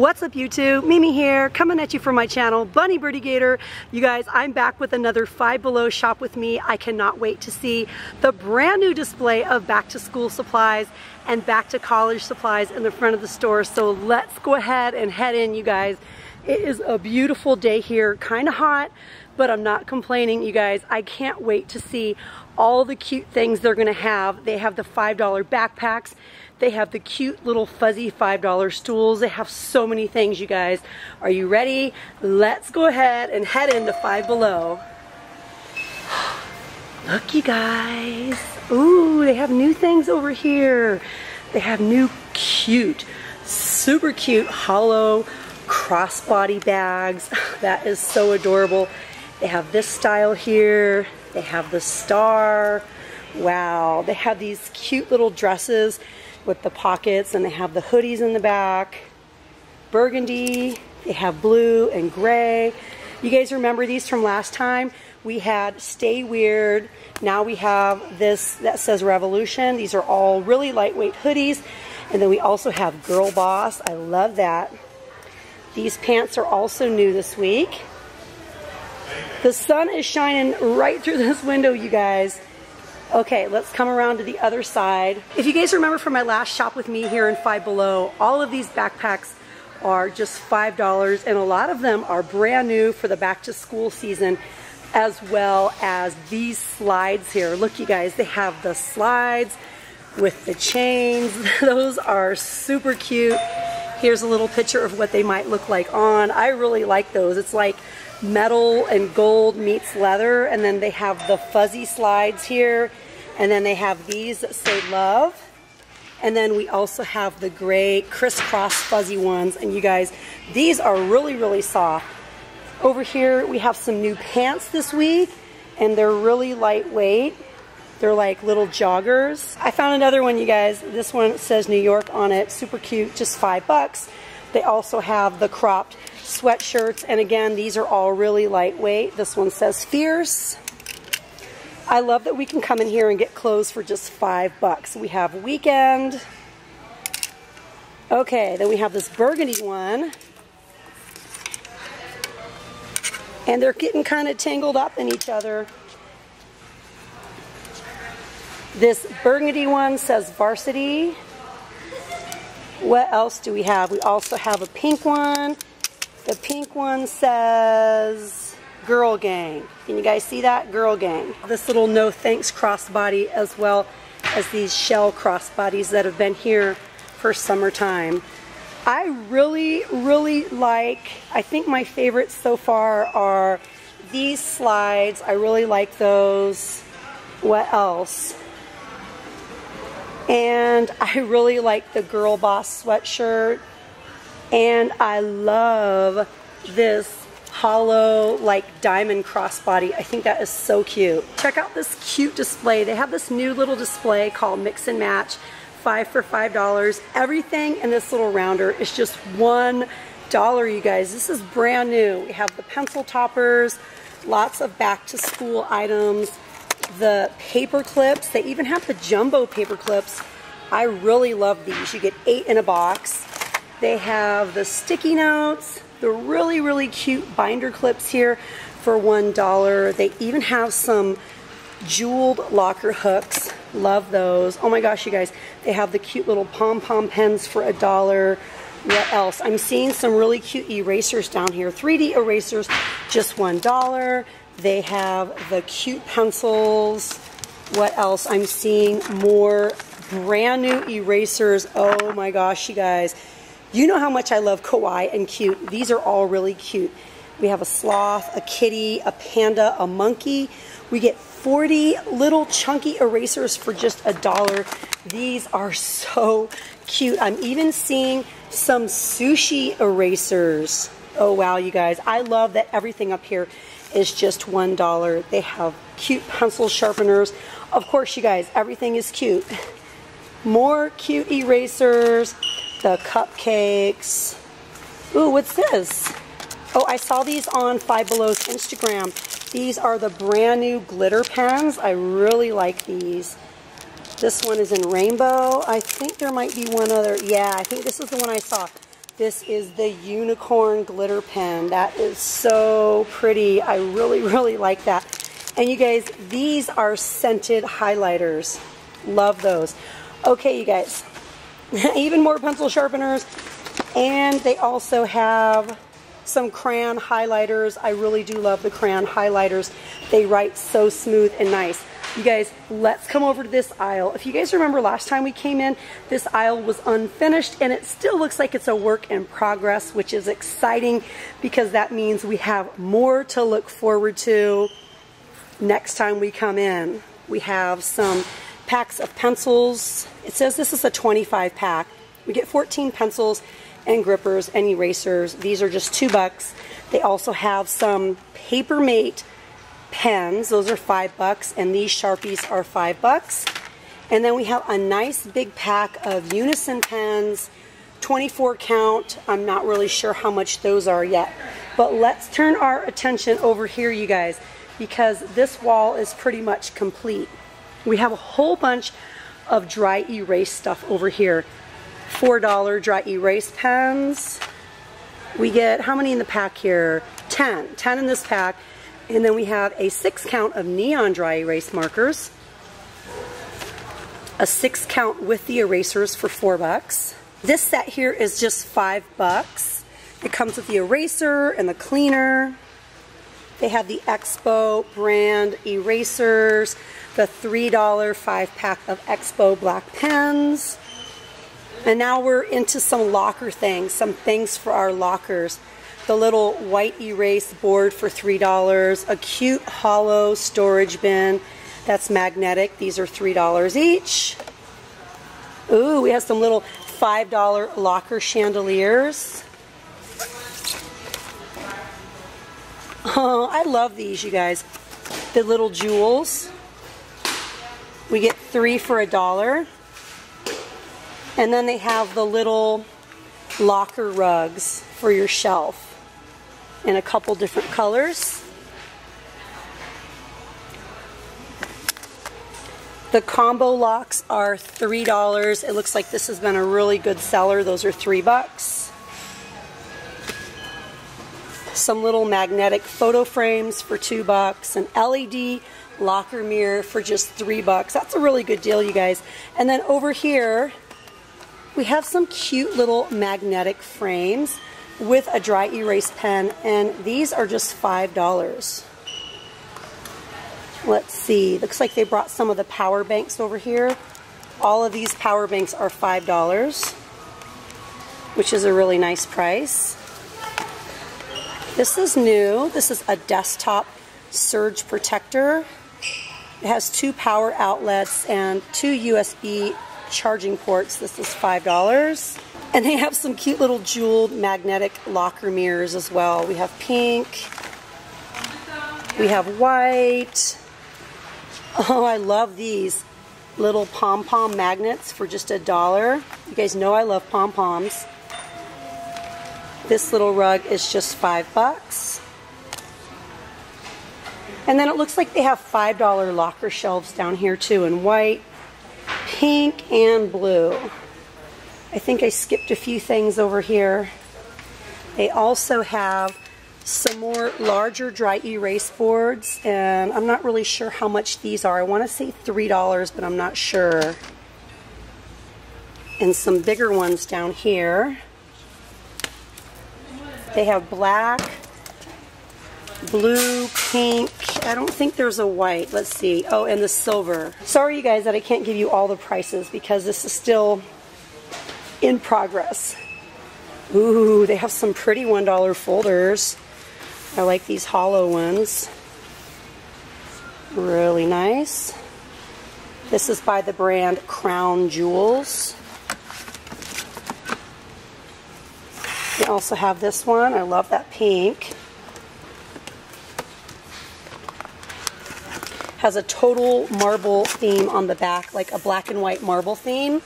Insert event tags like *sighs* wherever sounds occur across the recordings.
What's up YouTube? Mimi here, coming at you from my channel, Bunny Birdy Gator. You guys, I'm back with another Five Below Shop With Me. I cannot wait to see the brand new display of back to school supplies and back to college supplies in the front of the store. So let's go ahead and head in, you guys. It is a beautiful day here, kind of hot, but I'm not complaining, you guys. I can't wait to see all the cute things they're gonna have. They have the $5 backpacks. They have the cute little fuzzy $5 stools. They have so many things, you guys. Are you ready? Let's go ahead and head into Five Below. *sighs* Look, you guys. Ooh, they have new things over here. They have new cute, super cute hollow crossbody bags. *sighs* That is so adorable. They have this style here. They have the star. Wow. They have these cute little dresses with the pockets and they have the hoodies in the back. Burgundy. They have blue and gray. You guys remember these from last time? We had Stay Weird. Now we have this that says Revolution. These are all really lightweight hoodies. And then we also have Girl Boss. I love that. These pants are also new this week. The sun is shining right through this window, you guys. Okay, let's come around to the other side. If you guys remember from my last shop with me here in Five Below, all of these backpacks are just $5 and a lot of them are brand new for the back to school season as well as these slides here. Look you guys, they have the slides with the chains. *laughs* Those are super cute. Here's a little picture of what they might look like on. I really like those. It's like metal and gold meets leather and then they have the fuzzy slides here and then they have these that say love. And then we also have the gray crisscross fuzzy ones. And you guys these are really really soft. Over here we have some new pants this week and they're really lightweight. They're like little joggers. I found another one you guys. This one says New York on it. Super cute just five bucks. They also have the cropped sweatshirts. And again, these are all really lightweight. This one says Fierce. I love that we can come in here and get clothes for just five bucks. We have Weekend. Okay, then we have this burgundy one. And they're getting kind of tangled up in each other. This burgundy one says Varsity. What else do we have? We also have a pink one. The pink one says Girl Gang. Can you guys see that? Girl Gang. This little No Thanks crossbody as well as these shell crossbodies that have been here for summertime. I really, really like, I think my favorites so far are these slides. I really like those. What else? And I really like the Girl Boss sweatshirt. And I love this hollow like diamond crossbody. I think that is so cute. Check out this cute display. They have this new little display called Mix and Match, five for five dollars. Everything in this little rounder is just one dollar, you guys. This is brand new. We have the pencil toppers, lots of back to school items, the paper clips. They even have the jumbo paper clips. I really love these. You get eight in a box. They have the sticky notes, the really, really cute binder clips here for $1. They even have some jeweled locker hooks. Love those. Oh my gosh, you guys. They have the cute little pom-pom pens for a dollar. What else? I'm seeing some really cute erasers down here. 3D erasers, just $1. They have the cute pencils. What else? I'm seeing more brand new erasers. Oh my gosh, you guys. You know how much I love kawaii and cute. These are all really cute. We have a sloth, a kitty, a panda, a monkey. We get 40 little chunky erasers for just a dollar. These are so cute. I'm even seeing some sushi erasers. Oh wow, you guys. I love that everything up here is just $1. They have cute pencil sharpeners. Of course, you guys, everything is cute. More cute erasers the cupcakes. Ooh, what's this? Oh, I saw these on Five Below's Instagram. These are the brand new glitter pens. I really like these. This one is in rainbow. I think there might be one other. Yeah, I think this is the one I saw. This is the unicorn glitter pen. That is so pretty. I really, *laughs* really like that. And you guys, these are scented highlighters. Love those. Okay, you guys, *laughs* even more pencil sharpeners. And they also have some crayon highlighters. I really do love the crayon highlighters. They write so smooth and nice. You guys, let's come over to this aisle. If you guys remember last time we came in, this aisle was unfinished and it still looks like it's a work in progress, which is exciting because that means we have more to look forward to next time we come in. We have some packs of pencils. It says this is a 25 pack. We get 14 pencils and grippers and erasers. These are just two bucks. They also have some Papermate pens. Those are five bucks, and these Sharpies are five bucks. And then we have a nice big pack of Unison pens, 24 count. I'm not really sure how much those are yet. But let's turn our attention over here, you guys, because this wall is pretty much complete. We have a whole bunch of dry erase stuff over here. $4 dry erase pens. We get, how many in the pack here? 10. 10 in this pack. And then we have a six count of neon dry erase markers. A six count with the erasers for four bucks. This set here is just five bucks. It comes with the eraser and the cleaner. They have the Expo brand erasers, the $3 five pack of Expo black pens. And now we're into some locker things, some things for our lockers the little white erase board for $3, a cute hollow storage bin that's magnetic. These are $3 each. Ooh, we have some little $5 locker chandeliers. Oh, I love these, you guys. The little jewels. We get three for a dollar. And then they have the little locker rugs for your shelf in a couple different colors. The combo locks are $3. It looks like this has been a really good seller. Those are three bucks. Some little magnetic photo frames for two bucks. An LED locker mirror for just three bucks. That's a really good deal, you guys. And then over here, we have some cute little magnetic frames with a dry erase pen, and these are just $5. Let's see, looks like they brought some of the power banks over here. All of these power banks are $5, which is a really nice price. This is new. This is a desktop surge protector. It has two power outlets and two USB charging ports. This is $5. And they have some cute little jeweled magnetic locker mirrors as well. We have pink. We have white. Oh, I love these little pom-pom magnets for just a dollar. You guys know I love pom-poms. This little rug is just five bucks. And then it looks like they have $5 locker shelves down here too in white, pink, and blue. I think I skipped a few things over here. They also have some more larger dry erase boards and I'm not really sure how much these are. I want to say $3 but I'm not sure. And some bigger ones down here. They have black, blue, pink. I don't think there's a white. Let's see. Oh, and the silver. Sorry you guys that I can't give you all the prices because this is still in progress. Ooh, they have some pretty $1 folders. I like these hollow ones. Really nice. This is by the brand Crown Jewels. They also have this one. I love that pink. Has a total marble theme on the back, like a black and white marble theme.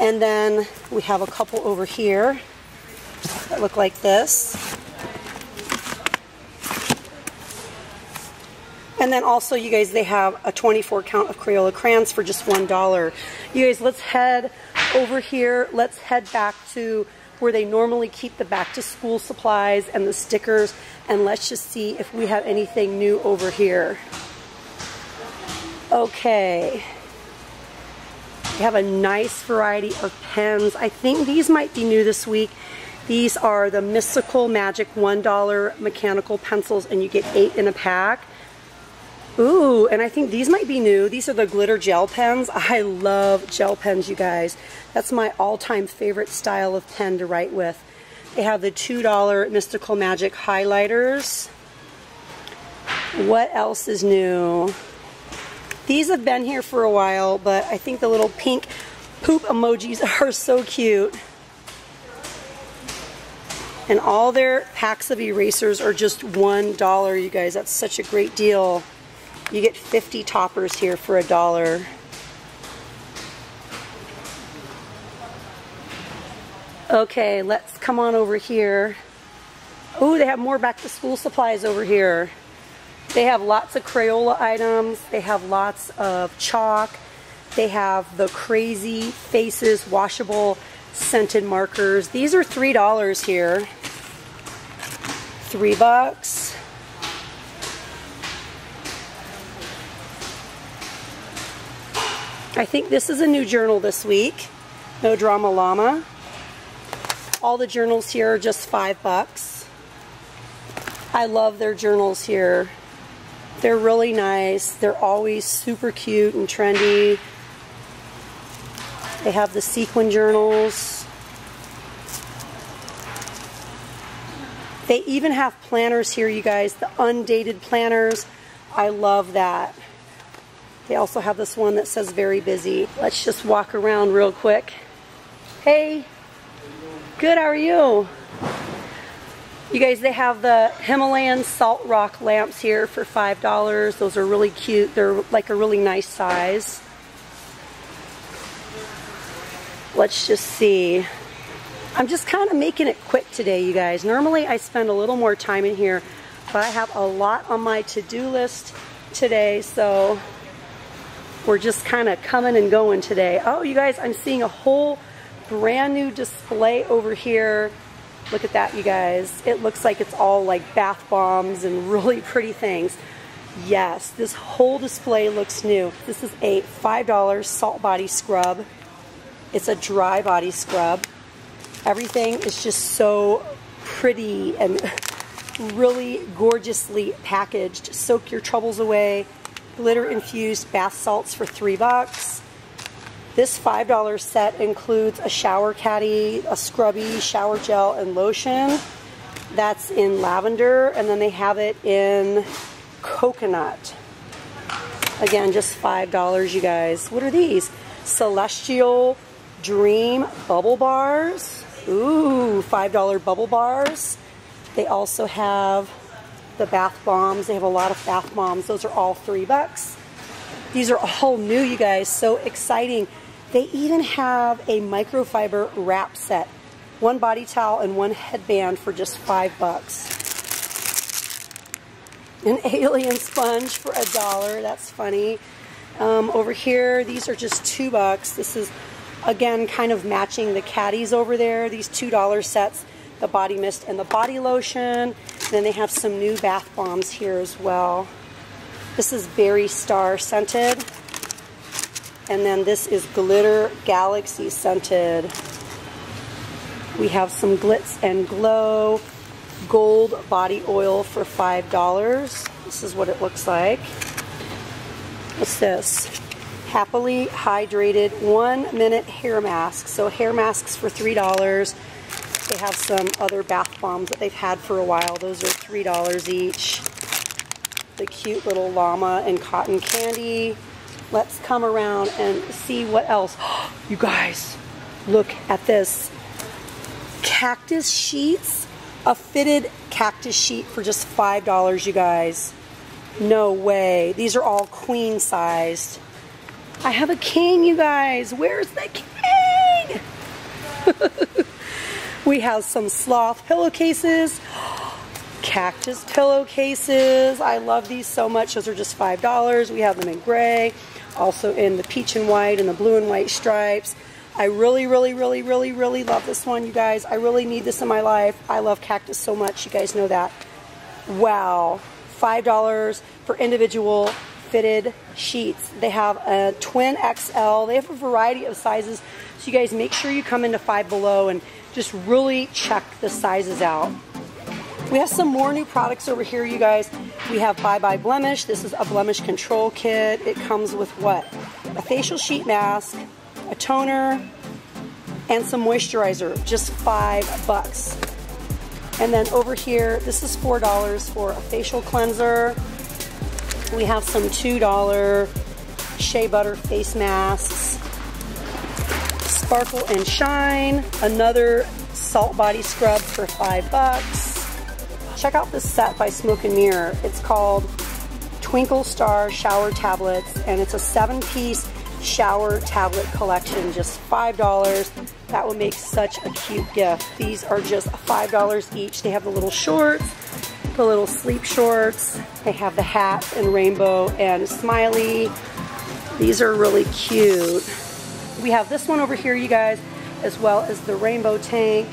And then we have a couple over here that look like this. And then also, you guys, they have a 24 count of Crayola crayons for just $1. You guys, let's head over here. Let's head back to where they normally keep the back to school supplies and the stickers. And let's just see if we have anything new over here. Okay. We have a nice variety of pens. I think these might be new this week. These are the Mystical Magic $1 mechanical pencils and you get eight in a pack. Ooh, and I think these might be new. These are the glitter gel pens. *laughs* I love gel pens, you guys. That's my all-time favorite style of pen to write with. They have the $2 Mystical Magic highlighters. What else is new? These have been here for a while, but I think the little pink poop emojis *laughs* are so cute. And all their packs of erasers are just $1, you guys. That's such a great deal. You get 50 toppers here for a dollar. Okay, let's come on over here. Oh, they have more back to school supplies over here. They have lots of Crayola items. They have lots of chalk. They have the crazy faces washable scented markers. These are $3 here. Three bucks. I think this is a new journal this week. No Drama Llama. All the journals here are just five bucks. I love their journals here. They're really nice. They're always super cute and trendy. They have the sequin journals. They even have planners here, you guys, the undated planners. I love that. They also have this one that says very busy. Let's just walk around real quick. Hey, good, how are you? You guys, they have the Himalayan salt rock lamps here for $5. Those are really cute. They're like a really nice size. Let's just see. I'm just kind of making it quick today, you guys. Normally I spend a little more time in here, but I have a lot on my to-do list today, so we're just kind of coming and going today. Oh, you guys, I'm seeing a whole brand new display over here. Look at that, you guys. It looks like it's all like bath bombs and *laughs* really pretty things. Yes, this whole display looks new. This is a $5 salt body scrub. It's a dry body scrub. Everything is just so pretty and *laughs* really gorgeously packaged. Soak your troubles away. Glitter infused bath salts for three bucks. This $5 set includes a shower caddy, a scrubby, shower gel, and lotion. That's in lavender, and then they have it in coconut. Again, just $5, you guys. What are these? Celestial Dream Bubble Bars. Ooh, $5 bubble bars. They also have the bath bombs. They have a lot of bath bombs. Those are all three bucks. These are all new, you guys. So exciting. They even have a microfiber wrap set. One body towel and one headband for just five bucks. An *laughs* alien sponge for a dollar. That's funny. Um, over here, these are just two bucks. This is, again, kind of matching the caddies over there. These $2 sets, the body mist and the body lotion. Then they have some new bath bombs here as well. This is Berry Star scented. And then this is Glitter Galaxy scented. We have some Glitz and Glow gold body oil for $5. This is what it looks like. What's this? Happily Hydrated one minute hair mask. So hair masks for $3. They have some other bath bombs that they've had for a while. Those are $3 each. The cute little llama and cotton candy. Let's come around and see what else. *gasps* you guys, look at this. Cactus sheets. A fitted cactus sheet for just $5, you guys. No way. These are all queen sized. I have a king, you guys. Where's the king? *laughs* we have some sloth pillowcases. *gasps* Cactus pillowcases. I love these so much. Those are just $5. We have them in gray also in the peach and white and the blue and white stripes. I really, really, really, really, really love this one, you guys. I really need this in my life. I love cactus so much. You guys know that. Wow. $5 for individual fitted sheets. They have a twin XL. They have a variety of sizes. So you guys make sure you come into Five Below and just really check the sizes out. We have some more new products over here, you guys. We have Bye Bye Blemish. This is a blemish control kit. It comes with what? A facial sheet mask, a toner, and some moisturizer, just five bucks. And then over here, this is $4 for a facial cleanser. We have some $2 shea butter face masks. Sparkle and Shine, another salt body scrub for five bucks. Check out this set by Smoke and Mirror. It's called Twinkle Star Shower Tablets, and it's a seven piece shower tablet collection, just $5. That would make such a cute gift. These are just $5 each. They have the little shorts, the little sleep shorts. They have the hat and rainbow and smiley. These are really cute. We have this one over here, you guys, as well as the rainbow tank.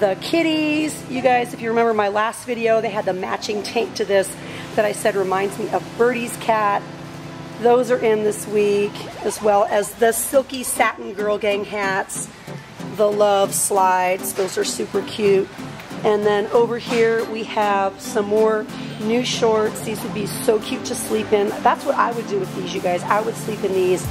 The kitties, you guys, if you remember my last video, they had the matching tank to this that I said reminds me of Birdie's cat. Those are in this week, as well as the silky satin girl gang hats, the love slides. Those are super cute. And then over here we have some more new shorts. These would be so cute to sleep in. That's what I would do with these, you guys. I would sleep in these.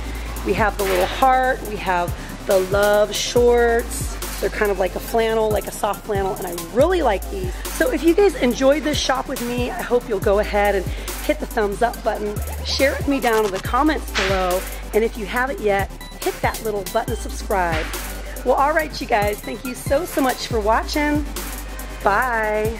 We have the little heart. We have the love shorts. They're kind of like a flannel, like a soft flannel, and I really like these. So if you guys enjoyed this shop with me, I hope you'll go ahead and hit the thumbs up button, share it with me down in the comments below, and if you haven't yet, hit that little button subscribe. Well, all right, you guys, thank you so, so much for watching. Bye.